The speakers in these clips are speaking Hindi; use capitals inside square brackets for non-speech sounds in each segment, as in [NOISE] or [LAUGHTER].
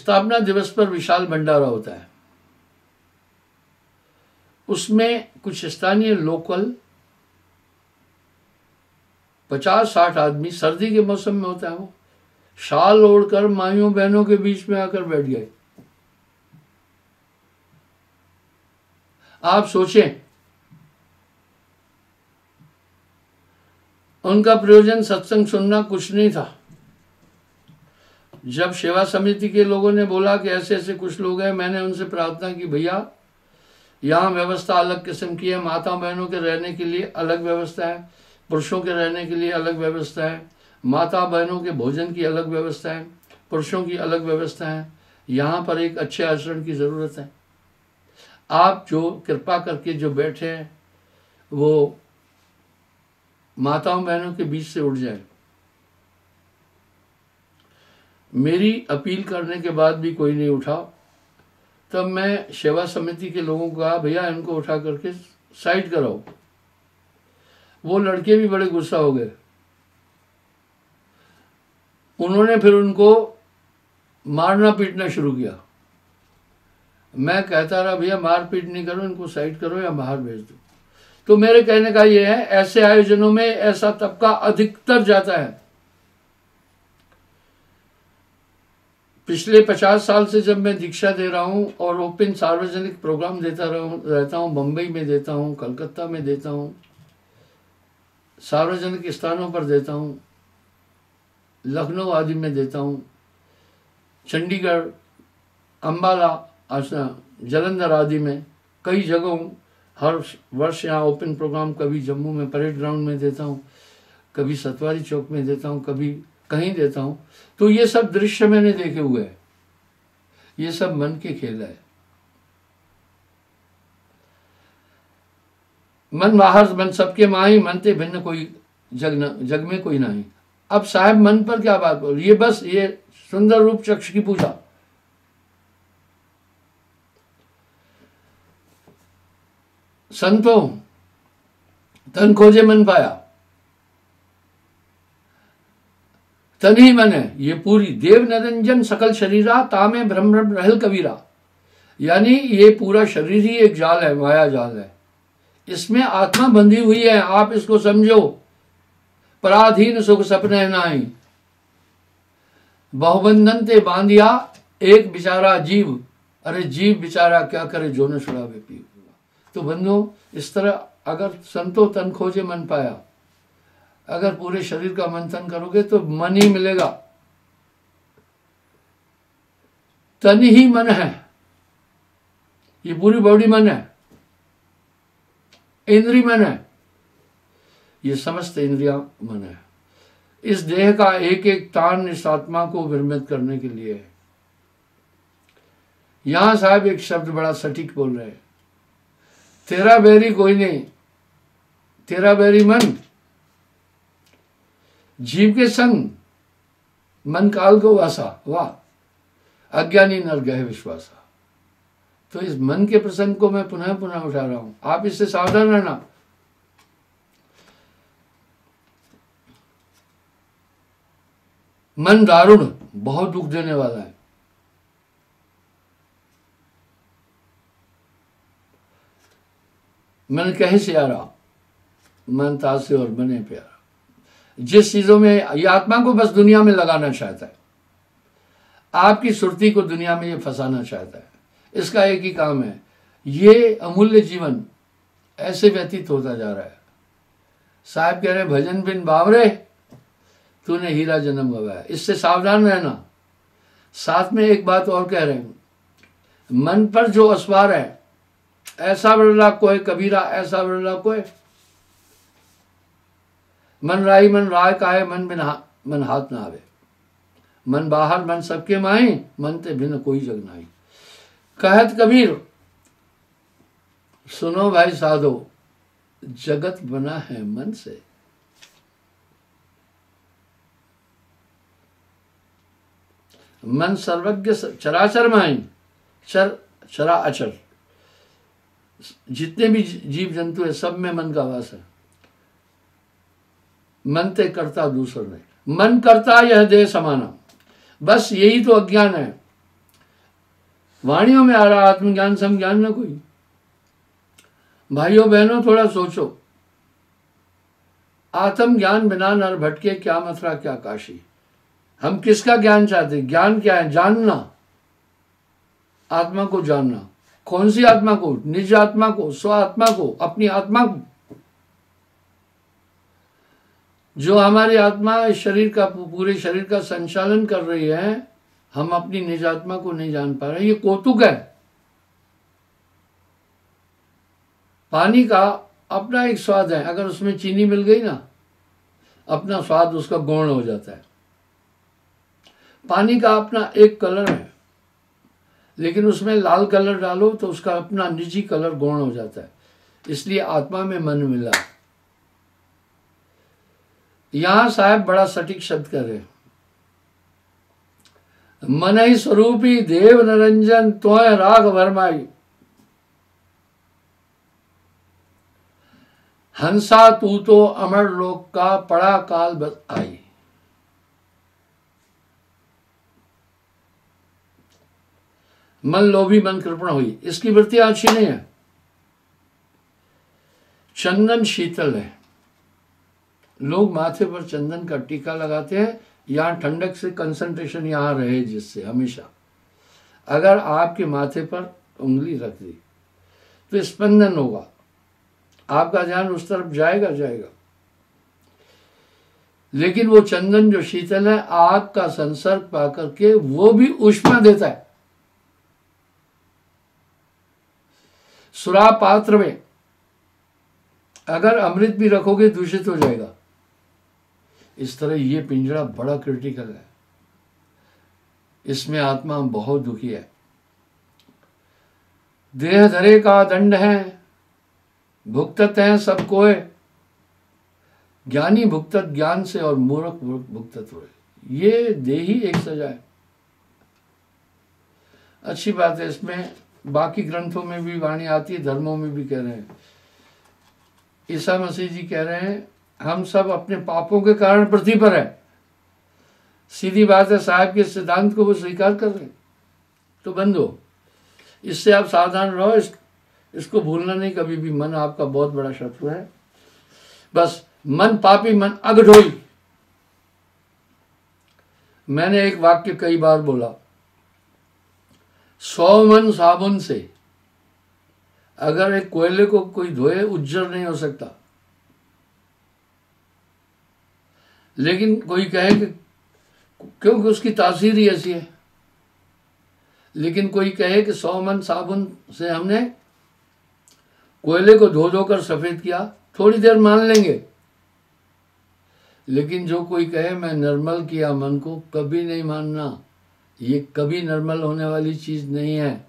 स्थापना दिवस पर विशाल भंडारा होता है। उसमें कुछ स्थानीय लोकल पचास साठ आदमी सर्दी के मौसम में होता है वो। शाल ओढ़कर माइयों बहनों के बीच में आकर बैठ गए। आप सोचें, उनका प्रयोजन सत्संग सुनना कुछ नहीं था। जब सेवा समिति के लोगों ने बोला कि ऐसे ऐसे कुछ लोग हैं, मैंने उनसे प्रार्थना की, भैया, यहाँ व्यवस्था अलग किस्म की है, माता बहनों के रहने के लिए अलग व्यवस्था है, पुरुषों के रहने के लिए अलग व्यवस्था है, माता बहनों के भोजन की अलग व्यवस्था है, पुरुषों की अलग व्यवस्था है, यहाँ पर एक अच्छे आचरण की ज़रूरत है। आप जो कृपा करके जो बैठे हैं, वो माताओं बहनों के बीच से उठ जाए। मेरी अपील करने के बाद भी कोई नहीं उठा। तब मैं सेवा समिति के लोगों को कहा, भैया, इनको उठा करके साइड कराओ। वो लड़के भी बड़े गुस्सा हो गए। उन्होंने फिर उनको मारना पीटना शुरू किया। मैं कहता रहा, भैया मार पीट नहीं करो, इनको साइड करो या बाहर भेज दो। तो मेरे कहने का यह है, ऐसे आयोजनों में ऐसा तबका अधिकतर जाता है। पिछले पचास साल से जब मैं दीक्षा दे रहा हूँ और ओपन सार्वजनिक प्रोग्राम देता रहता हूँ, बम्बई में देता हूँ, कलकत्ता में देता हूँ, सार्वजनिक स्थानों पर देता हूँ, लखनऊ आदि में देता हूँ, चंडीगढ़ आसना जलंधर आदि में, कई जगहों हर वर्ष यहाँ ओपन प्रोग्राम, कभी जम्मू में परेड ग्राउंड में देता हूँ, कभी सतवारी चौक में देता हूँ, कभी कहीं देता हूँ। तो ये सब दृश्य मैंने देखे हुए हैं। ये सब मन के खेल है। मन बाहर मन सबके माही मनते भिन्न कोई जग न, जग में कोई नहीं। अब साहब, मन पर क्या बात बोल ये बस ये सुंदर रूप चक्ष की पूजा। संतों तन खोजे मन पाया। तन ही मन है ये पूरी देव निरंजन सकल शरीरा, तामे ब्रह्म रहल कबीरा। यानी ये पूरा शरीर ही एक जाल है, माया जाल है। इसमें आत्मा बंधी हुई है, आप इसको समझो। पराधीन सुख सपने नाई बहुबंधन ते बांधिया, एक बिचारा जीव। अरे जीव बिचारा क्या करे, जो न छुड़ावे पी तो बंधु इस तरह अगर संतो तन खोजे मन पाया अगर पूरे शरीर का मंथन करोगे तो मन ही मिलेगा। तन ही मन है। ये पूरी बॉडी मन है। इंद्री मन है। ये समस्त इंद्रिया मन है। इस देह का एक एक तान इस आत्मा को विरमित करने के लिए है। यहाँ साहब एक शब्द बड़ा सटीक बोल रहे हैं। तेरा बैरी कोई नहीं। तेरा बैरी मन। जीव के संग मन काल को वासा, वाह, अज्ञानी नर गह विश्वासा। तो इस मन के प्रसंग को मैं पुनः पुनः उठा रहा हूँ। आप इससे सावधान रहना। मन दारुण, बहुत दुख देने वाला है। मन कहे से आ रहा? मन तासे और बने प्यारा। जिस चीज़ों में, ये आत्मा को बस दुनिया में लगाना चाहता है। आपकी सुरती को दुनिया में ये फंसाना चाहता है। इसका एक ही काम है। ये अमूल्य जीवन ऐसे व्यतीत होता जा रहा है। साहब कह रहे भजन बिन बावरे, तूने हीरा जन्म गवाया। इससे सावधान रहना। साथ में एक बात और कह रहे हैं। मन पर जो असवार है, ऐसा बिरला कोई कबीरा, ऐसा बिरला कोई मन राई मन राय का है, मन बिन मन हाथ ना आवे। मन बाहर, मन सबके माई मन ते भिन्न कोई जग नाई कहत कबीर, सुनो भाई साधो, जगत बना है मन से। मन सर्वज्ञ चराचर माई चर, चरा अचर। जितने भी जीव जंतु है, सब में मन का वास है। मन ते करता दूसर नहीं। मन करता यह देह समाना। बस यही तो अज्ञान है। वाणियों में आ रहा आत्मज्ञान, समज्ञान में कोई? भाइयों, बहनों, थोड़ा सोचो। आत्म ज्ञान बिना नर भटके क्या मथुरा, क्या काशी? हम किसका ज्ञान चाहते? ज्ञान क्या है? जानना। आत्मा को जानना। कौन सी आत्मा को? निज आत्मा को, स्व आत्मा को, अपनी आत्मा को। जो हमारी आत्मा शरीर का, पूरे शरीर का संचालन कर रही है, हम अपनी निज आत्मा को नहीं जान पा रहे। ये कौतुक है। पानी का अपना एक स्वाद है। अगर उसमें चीनी मिल गई ना, अपना स्वाद, उसका गौण हो जाता है। पानी का अपना एक कलर है, लेकिन उसमें लाल कलर डालो तो उसका अपना निजी कलर गौण हो जाता है। इसलिए आत्मा में मन मिला। यहाँ साहब बड़ा सटीक शब्द कर मन ही। स्वरूपी देव नरंजन तो राग वर्माई हंसा तू तो अमर लोक का पड़ा काल बस आई। मन लोभी, मन कृपण हुई। इसकी वृत्ति अच्छी नहीं है। चंदन शीतल है। लोग माथे पर चंदन का टीका लगाते हैं, यहाँ ठंडक से कंसंट्रेशन यहाँ रहे जिससे, हमेशा। अगर आपके माथे पर उंगली रख दी तो स्पंदन होगा। आपका ध्यान उस तरफ़ जाएगा जाएगा। लेकिन वो चंदन जो शीतल है आग का संसर्ग पाकर के वो भी उष्मा देता है। सुरा पात्र में अगर अमृत भी रखोगे, दूषित हो जाएगा। इस तरह ये पिंजरा बड़ा क्रिटिकल है। इसमें आत्मा बहुत दुखी है। देह धरे का दंड है भुगतत है सब कोय ज्ञानी भुगतत ज्ञान से और मूर्ख भुगतत हुए ये देही एक सजा है। अच्छी बात है, इसमें बाकी ग्रंथों में भी वाणी आती है, धर्मों में भी कह रहे हैं। ईसा मसीह जी कह रहे हैं हम सब अपने पापों के कारण पृथ्वी पर है। सीधी बात है साहब के सिद्धांत को वो स्वीकार कर रहे तो बंद हो। इससे आप सावधान रहो इस, इसको भूलना नहीं कभी भी मन आपका बहुत बड़ा शत्रु है। बस मन पापी मन अगढोई। मैंने एक वाक्य कई बार बोला सौ मन साबुन से अगर एक कोयले को कोई धोए उज्जर नहीं हो सकता। लेकिन कोई कहे कि, क्योंकि उसकी तासीर ही ऐसी है। लेकिन कोई कहे कि सौ मन साबुन से हमने कोयले को धो धो कर सफ़ेद किया, थोड़ी देर मान लेंगे। लेकिन जो कोई कहे, मैं नर्मल किया मन को, कभी नहीं मानना। ये कभी नॉर्मल होने वाली चीज़ नहीं है।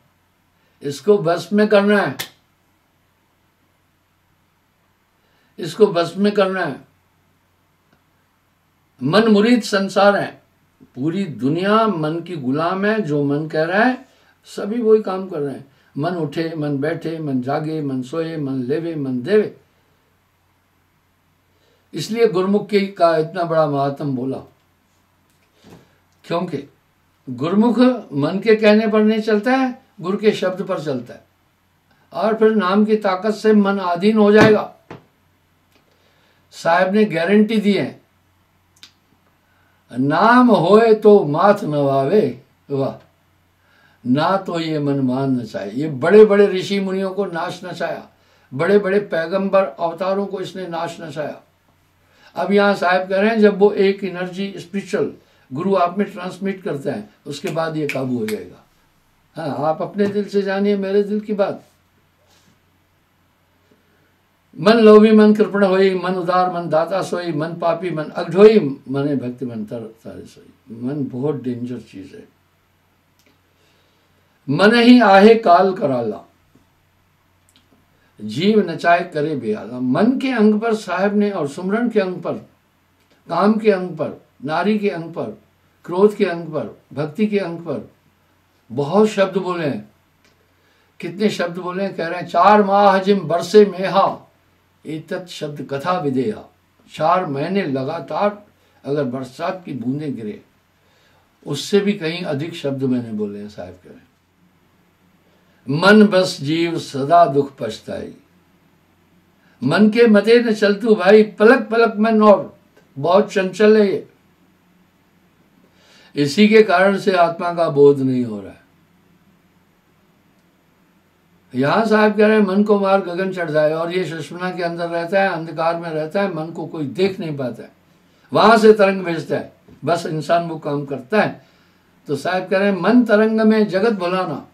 इसको बस में करना है। इसको बस में करना है। मन मुरीद संसार है। पूरी दुनिया मन की गुलाम है, जो मन कह रहा है, सभी वही काम कर रहे हैं। मन उठे, मन बैठे, मन जागे, मन सोए, मन लेवे, मन देवे। इसलिए गुरमुख की का इतना बड़ा महात्म बोला। क्योंकि गुरुमुख मन के कहने पर नहीं चलता है, गुरु के शब्द पर चलता है। और फिर नाम की ताकत से मन आधीन हो जाएगा। साहब ने गारंटी दी है नाम होए तो माथ नवावे वाह ना तो ये मन मान नचाए ये बड़े बड़े ऋषि मुनियों को नाश नचाया बड़े बड़े पैगंबर अवतारों को इसने नाश नचाया अब यहाँ साहब कह रहे हैं, जब वो एक एनर्जी स्पिरिचुअल गुरु आप में ट्रांसमिट करते हैं, उसके बाद ये काबू हो जाएगा। हाँ आप अपने दिल से जानिए मेरे दिल की बात। मन लोभी, मन कृपण हो मन उदार, मन दाता सोई, मन पापी, मन अगढोई मने भक्ति, मन तर तारे सोई। मन बहुत डेंजर चीज़ है। मन ही आहे काल कराला। जीव नचाए करे बेहाला मन के अंग पर, साहब ने और सुमरन के अंग पर, काम के अंग पर, नारी के अंग पर, क्रोध के अंग पर, भक्ति के अंग पर बहुत शब्द बोले हैं। कितने शब्द बोले हैं? कह रहे हैं, चार माह जिम बरसे मेहा। एतत् शब्द कथा विदेहा चार महीने लगातार अगर बरसात की बूंदें गिरे, उससे भी कहीं अधिक शब्द मैंने बोले हैं, साहब रहे मन बस जीव सदा दुख पछताई मन के मते न चलतू भाई, पलक पलक मन और बहुत चंचल है ये। इसी के कारण से आत्मा का बोध नहीं हो रहा है। यहाँ साहब कह रहे हैं, मन को मार, गगन चढ़ जाए। और ये सुषमना के अंदर रहता है, अंधकार में रहता है, मन को कोई देख नहीं पाता है। वहाँ से तरंग भेजता है। बस इंसान वो काम करता है। तो साहब कह रहे हैं, मन तरंग में जगत भुलाना।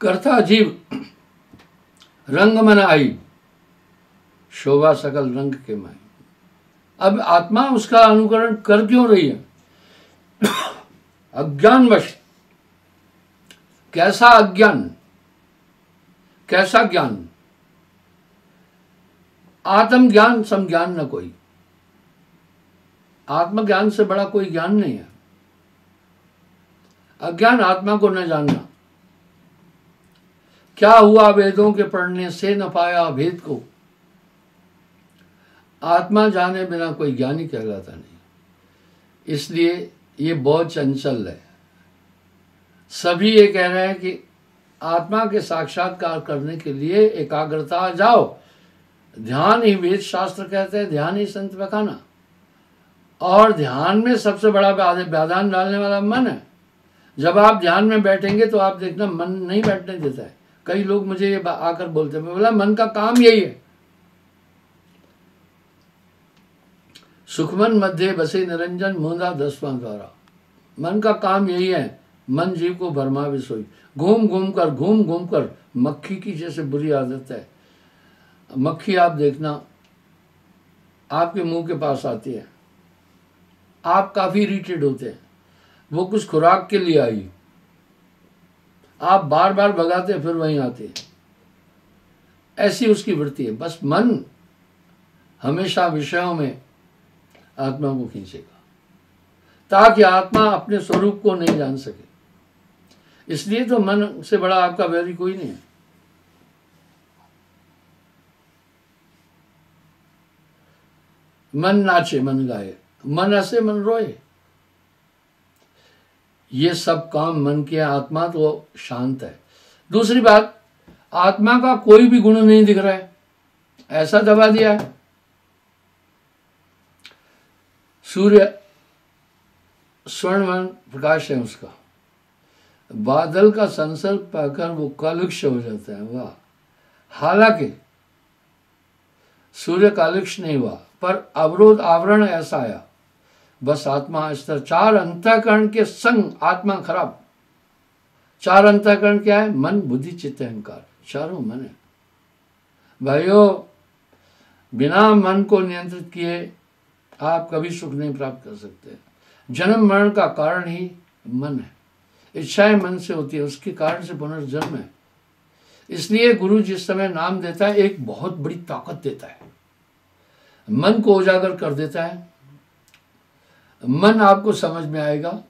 करता जीव, रंग मन आई। शोभा सकल रंग के माई। अब आत्मा उसका अनुकरण कर क्यों रही है? अज्ञानवश कैसा अज्ञान कैसा ज्ञान? आत्म ज्ञान समज्ञान न कोई। आत्मज्ञान से बड़ा कोई ज्ञान नहीं है। अज्ञान आत्मा को न जानना। क्या हुआ वेदों के पढ़ने से न पाया भेद को? आत्मा जाने बिना कोई ज्ञानी कहलाता नहीं। इसलिए ये बहुत चंचल है। सभी ये कह रहे हैं कि आत्मा के साक्षात्कार करने के लिए एकाग्रता जाओ। ध्यान ही वेद शास्त्र कहते हैं, ध्यान ही संत बखाना। और ध्यान में सबसे बड़ा व्याधान डालने वाला मन है। जब आप ध्यान में बैठेंगे तो आप देखना मन नहीं बैठने देता है। कई लोग मुझे ये आकर बोलते हैं बोला, मन का काम यही है। सुखमन मध्य बसे निरंजन मुंदा दसवां द्वारा। मन का काम यही है। मन जीव को भरमा सोई। घूम घूम कर, घूम घूम कर, मक्खी की जैसे बुरी आदत है। मक्खी आप देखना, आपके मुँह के पास आती है। आप काफ़ी इरिटेड होते हैं। वो कुछ खुराक के लिए आई। आप बार बार भगाते, फिर वहीं आते ऐसी उसकी वृत्ति है। बस मन हमेशा विषयों में आत्मा को खींचेगा। ताकि आत्मा अपने स्वरूप को नहीं जान सके। इसलिए तो मन से बड़ा आपका वैरी कोई नहीं है। मन नाचे, मन गाए, मन ऐसे मन रोए। ये सब काम मन के आत्मा तो शांत है। दूसरी बात, आत्मा का कोई भी गुण नहीं दिख रहा है। ऐसा दबा दिया है। सूर्य स्वर्णवन प्रकाश है उसका। बादल का संसर्ग पाकर वो कालुक्ष हो जाता है, वाह। हालाँकि सूर्य कालुक्ष नहीं हुआ, पर अवरोध आवरण ऐसा आया। बस आत्मा स्तर चार अंतकरण के संग आत्मा खराब। चार अंतकरण क्या है? मन, बुद्धि, चित्त, अहंकार। चारों मन है। भाइयों, बिना मन को नियंत्रित किए आप कभी सुख नहीं प्राप्त कर सकते। जन्म मरण का कारण ही मन है। इच्छाएँ मन से होती है, उसके कारण से पुनर्जन्म है। इसलिए गुरु जिस समय नाम देता है, एक बहुत बड़ी ताकत देता है। मन को उजागर कर देता है। मन आपको समझ में आएगा।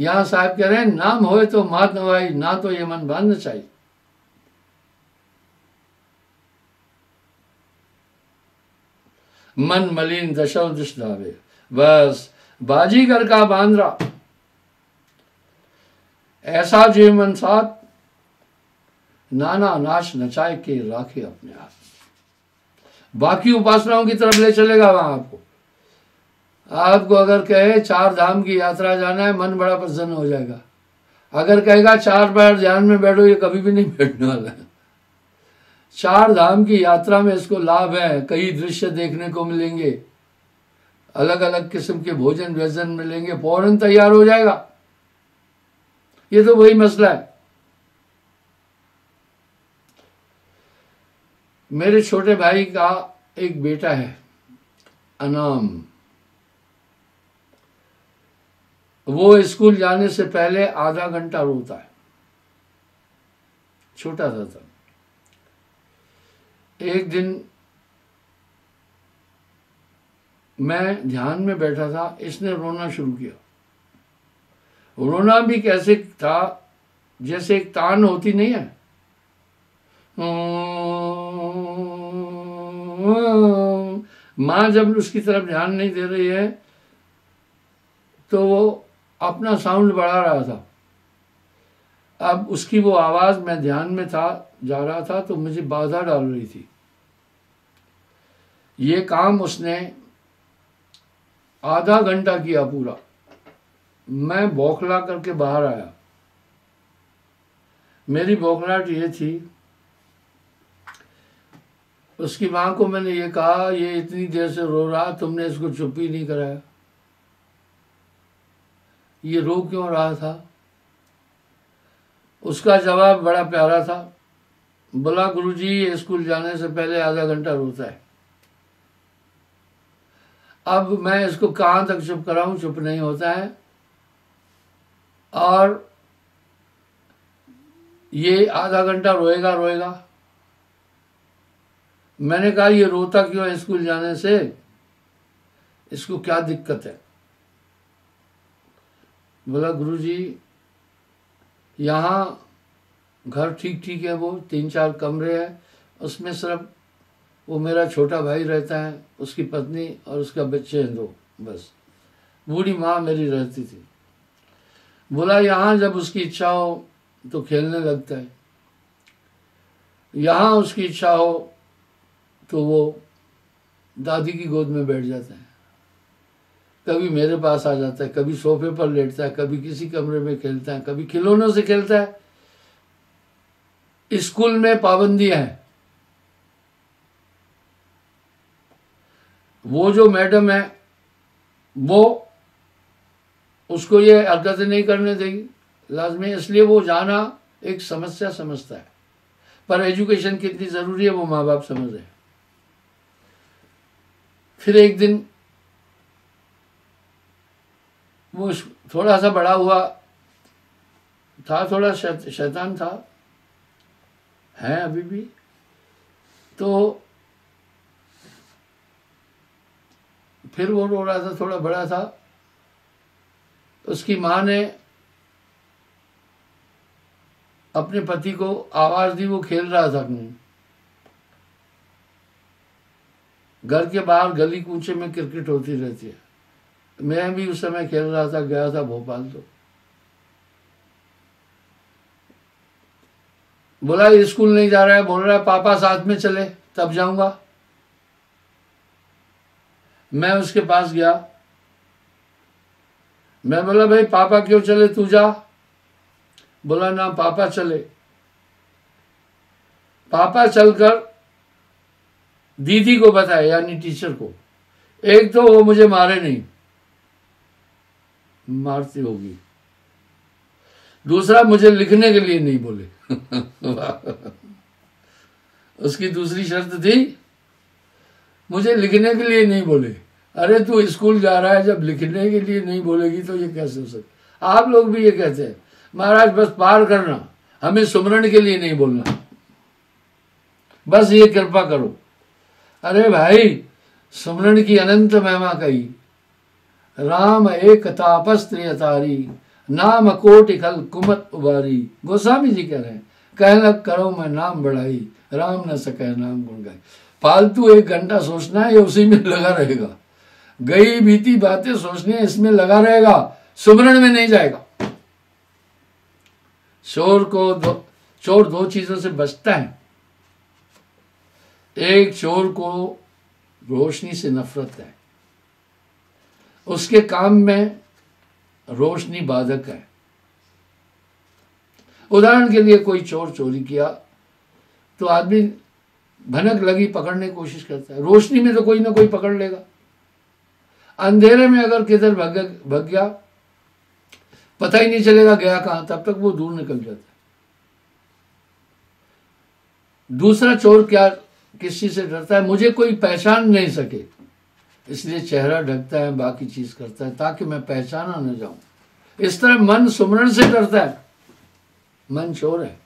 यहाँ साहब कह रहे हैं, नाम होए तो मात नवाई ना तो ये मन बांधना चाहिए। मन मलिन दिश धावे। बस बाजीगर का बांद्रा। ऐसा जीव मन साथ, नाना नाश नचाए के राखे अपने आप। बाकी उपासनाओं की तरफ़ ले चलेगा वहाँ आपको। आपको अगर कहे चार धाम की यात्रा जाना है, मन बड़ा प्रसन्न हो जाएगा। अगर कहेगा चार बार ध्यान में बैठो, ये कभी भी नहीं बैठने वाला है। चार धाम की यात्रा में इसको लाभ है, कई दृश्य देखने को मिलेंगे। अलग अलग किस्म के भोजन व्यजन मिलेंगे फ़ौरन तैयार हो जाएगा। ये तो वही मसला है। मेरे छोटे भाई का एक बेटा है, अनाम। वो स्कूल जाने से पहले आधा घंटा रोता है। छोटा था तब। एक दिन मैं ध्यान में बैठा था, इसने रोना शुरू किया। रोना भी कैसे था? जैसे एक तान होती नहीं है। माँ जब उसकी तरफ़ ध्यान नहीं दे रही है तो वो अपना साउंड बढ़ा रहा था। अब उसकी वो आवाज़ मैं ध्यान में था, जा रहा था तो मुझे बाधा डाल रही थी। ये काम उसने आधा घंटा किया पूरा। मैं बौखला करके बाहर आया। मेरी बौखलाहट ये थी, उसकी माँ को मैंने ये कहा, ये इतनी देर से रो रहा, तुमने इसको चुप ही नहीं कराया। ये रो क्यों रहा था? उसका जवाब बड़ा प्यारा था। बोला, गुरुजी स्कूल जाने से पहले आधा घंटा रोता है। अब मैं इसको कहाँ तक चुप कराऊं? चुप नहीं होता है। और ये आधा घंटा रोएगा रोएगा। मैंने कहा, ये रोता क्यों है स्कूल जाने से? इसको क्या दिक्कत है? बोला, गुरुजी, यहाँ घर ठीक ठीक है, वो तीन चार कमरे हैं। उसमें सिर्फ़ वो मेरा छोटा भाई रहता है, उसकी पत्नी और उसका बच्चे हैं दो, बस। बूढ़ी माँ मेरी रहती थी। बोला, यहाँ जब उसकी इच्छा हो तो खेलने लगता है। यहाँ उसकी इच्छा हो तो वो दादी की गोद में बैठ जाता है। कभी मेरे पास आ जाता है, कभी सोफे पर लेटता है, कभी किसी कमरे में खेलता है, कभी खिलौनों से खेलता है। स्कूल में पाबंदियाँ हैं। वो जो मैडम है, वो उसको ये हरकतें नहीं करने देगी। लाजमी इसलिए वो जाना एक समस्या समझता है। पर एजुकेशन कितनी ज़रूरी है, वो माँ बाप समझ रहे फिर एक दिन वो थोड़ा सा बड़ा हुआ, था थोड़ा शैतान था, है अभी भी। तो फिर वो रो रहा था, थोड़ा बड़ा था। उसकी माँ ने अपने पति को आवाज़ दी, वो खेल रहा था घर के बाहर गली कूचे में क्रिकेट होती रहती है। मैं भी उस समय खेल रहा था, गया था भोपाल तो। बोला स्कूल नहीं जा रहा है। बोल रहा है, पापा साथ में चले, तब जाऊँगा। मैं उसके पास गया। मैं बोला, भाई, पापा क्यों चले? तू जा. बोला, ना, पापा चले. पापा चलकर दीदी को बताया, यानी टीचर को। एक तो वो मुझे मारे नहीं। मारती होगी। दूसरा मुझे लिखने के लिए नहीं बोले। [LAUGHS] उसकी दूसरी शर्त थी, मुझे लिखने के लिए नहीं बोले। अरे तू स्कूल जा रहा है, जब लिखने के लिए नहीं बोलेगी तो ये कैसे हो सकता आप लोग भी ये कहते हैं, महाराज, बस पार करना, हमें सुमरण के लिए नहीं बोलना। बस ये कृपा करो। अरे भाई, सुमरण की अनंत महिमा कही। राम एक तापस्त्रियतारी नाम कोटि खल कुमत उबारी। गोस्वामी जी कह रहे हैं कहना करो मैं नाम बढ़ाई, राम न सके नाम गुण गाई। फालतू एक घंटा सोचना है, ये उसी में लगा रहेगा। गई बीती बातें सोचने इसमें लगा रहेगा सुमरण में नहीं जाएगा। चोर को दो चोर दो चीज़ों से बचता है। एक चोर को रोशनी से नफरत है। उसके काम में रोशनी बाधक है। उदाहरण के लिए कोई चोर चोरी किया तो आदमी भनक लगी, पकड़ने की कोशिश करता है। रोशनी में तो कोई ना कोई पकड़ लेगा। अंधेरे में अगर किधर भग भग गया, पता ही नहीं चलेगा गया कहाँ, तब तक वो दूर निकल जाता है। दूसरा चोर क्या, किस चीज़ से डरता है? मुझे कोई पहचान नहीं सके। इसलिए चेहरा ढकता है, बाकी चीज़ करता है, ताकि मैं पहचाना न जाऊँ। इस तरह मन सुमरण से डरता है। मन चोर है।